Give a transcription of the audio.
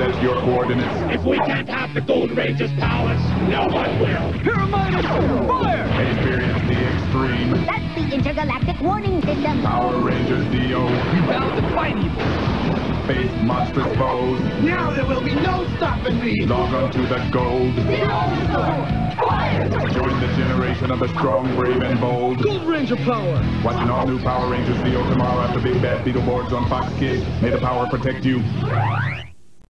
says your coordinates. If we can't have the Gold Ranger's powers, no one will. Pyramidus, fire! Experience the extreme. That's the intergalactic warning system. Power Rangers Zeo. We bound to fight evil. Face monstrous foes. Now there will be no stopping me. Log on to the gold. Join the generation of the strong, brave, and bold. Gold Ranger power! Watching all new Power Rangers Zeo tomorrow after Big Bad Beetleborgs on Fox Kids. May the power protect you.